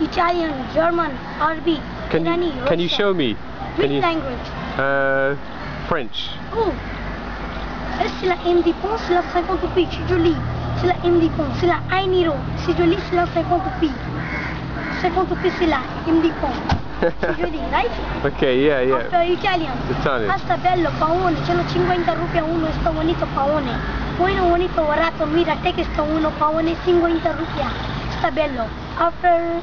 Italian, German, Arabic, Can Irani, you can you show me? Which Can you language? uh French? Oh. Eh, C'est la M ponts, c'est la 50 pi, c'est joli. C'est la M ponts, c'est la 1 euro. C'est joli, c'est la 50 pi. 50 pi, c'est la M ponts. C'est joli, right? Okay, yeah, yeah. After Italian. Italian. Pasta bello, paone, l'ho 50 rupiah uno sto bonito paone. Non bonito varato, mira te che sto uno paone 50 rupiah. Sta bello. After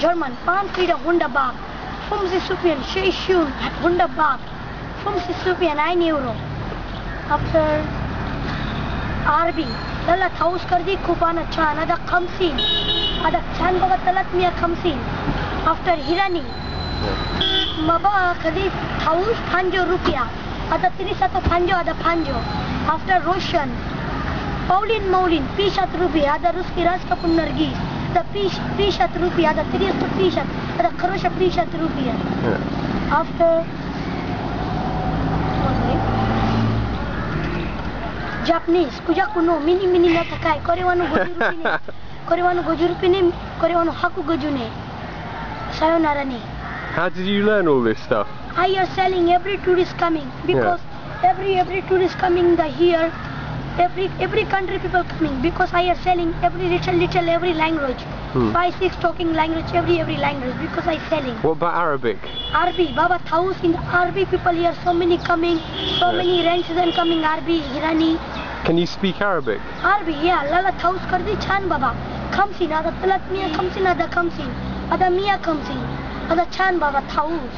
German, pan frida wunderbar. Fumsi supian, shei shun, wunderbar. Fumsi supian, 1 euro. After Arabi, त्याला थाऊस कर्दी खूपानं छान आता खमसीन आता छान बघा त्यालाच मी खमसीन after Hirani Maba kadi taus panjo rupiah. Ada tiri satu panjo, ada panjo. After Russian, Paulin Maulin, pishat rupiah, ada Ruski Raska pun Nargis. Pish, pishat rupiah, ada tiri satu pishat, ada Krosha pishat rupiah. yeah. After Japanese, kuja kuno, mini mini na takai, korewanu goju rupine, korewanu goju rupine, korewanu haku goju ne. Sayonara ne. How did you learn all this stuff? I are selling every tourist coming because every every tourist coming the here every every country people coming because I are selling every little little every language Hmm. five six talking language every every language because I selling What about Arabic? Arabic Baba Thaus in Arabic people here so many coming so Yeah. many residents coming Arabic Irani Can you speak Arabic? Arabic yeah Lala Thaus kardi chan Baba Khamsin ada talat mia khamsin ada khamsin ada mia khamsin ada chan Baba Thaus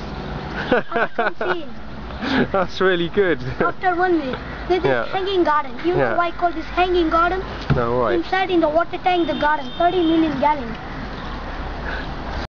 ada That's really good. After one week, there's this Yeah. hanging garden. You Yeah. know why I call this hanging garden? no, right. Inside in the water tank, the garden, 30 million gallons.